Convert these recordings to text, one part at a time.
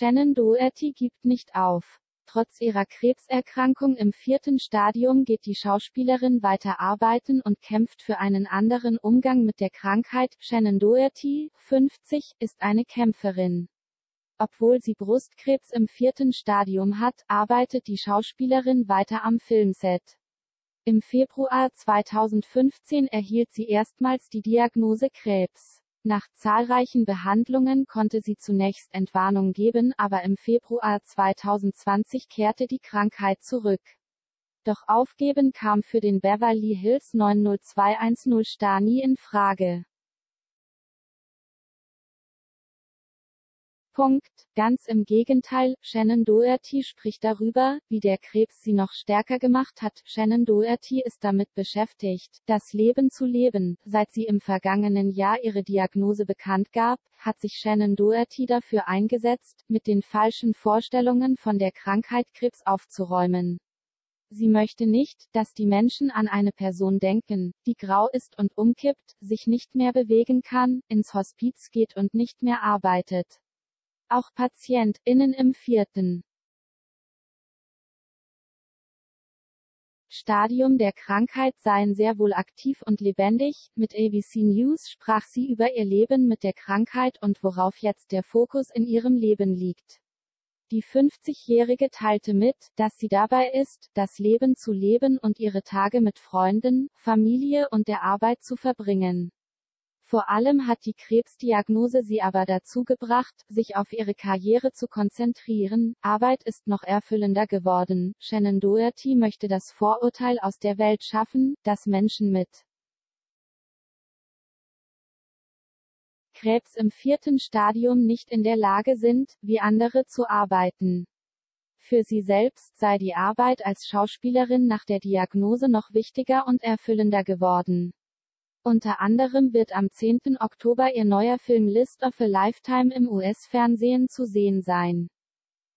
Shannon Doherty gibt nicht auf. Trotz ihrer Krebserkrankung im vierten Stadium geht die Schauspielerin weiter arbeiten und kämpft für einen anderen Umgang mit der Krankheit. Shannon Doherty, 50, ist eine Kämpferin. Obwohl sie Brustkrebs im vierten Stadium hat, arbeitet die Schauspielerin weiter am Filmset. Im Februar 2015 erhielt sie erstmals die Diagnose Krebs. Nach zahlreichen Behandlungen konnte sie zunächst Entwarnung geben, aber im Februar 2020 kehrte die Krankheit zurück. Doch aufgeben kam für den Beverly Hills 90210 Star nie in Frage. Punkt. Ganz im Gegenteil, Shannon Doherty spricht darüber, wie der Krebs sie noch stärker gemacht hat. Shannon Doherty ist damit beschäftigt, das Leben zu leben. Seit sie im vergangenen Jahr ihre Diagnose bekannt gab, hat sich Shannon Doherty dafür eingesetzt, mit den falschen Vorstellungen von der Krankheit Krebs aufzuräumen. Sie möchte nicht, dass die Menschen an eine Person denken, die grau ist und umkippt, sich nicht mehr bewegen kann, ins Hospiz geht und nicht mehr arbeitet. Auch PatientInnen im vierten Stadium der Krankheit seien sehr wohl aktiv und lebendig. Mit ABC News sprach sie über ihr Leben mit der Krankheit und worauf jetzt der Fokus in ihrem Leben liegt. Die 50-Jährige teilte mit, dass sie dabei ist, das Leben zu leben und ihre Tage mit Freunden, Familie und der Arbeit zu verbringen. Vor allem hat die Krebsdiagnose sie aber dazu gebracht, sich auf ihre Karriere zu konzentrieren. Arbeit ist noch erfüllender geworden. Shannon Doherty möchte das Vorurteil aus der Welt schaffen, dass Menschen mit Krebs im vierten Stadium nicht in der Lage sind, wie andere zu arbeiten. Für sie selbst sei die Arbeit als Schauspielerin nach der Diagnose noch wichtiger und erfüllender geworden. Unter anderem wird am 10. Oktober ihr neuer Film List of a Lifetime im US-Fernsehen zu sehen sein.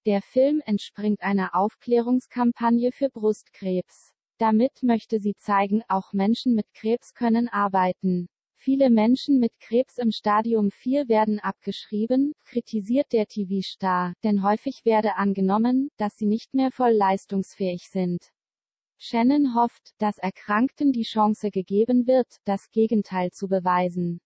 Der Film entspringt einer Aufklärungskampagne für Brustkrebs. Damit möchte sie zeigen, auch Menschen mit Krebs können arbeiten. Viele Menschen mit Krebs im Stadium 4 werden abgeschrieben, kritisiert der TV-Star, denn häufig werde angenommen, dass sie nicht mehr voll leistungsfähig sind. Shannon hofft, dass Erkrankten die Chance gegeben wird, das Gegenteil zu beweisen.